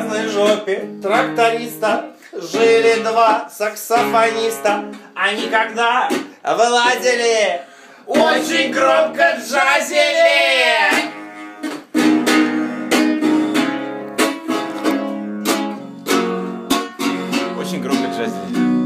коробкой тракториста Жили два саксофониста. Они когда вылазили Очень громко джазили. Очень громко джазили.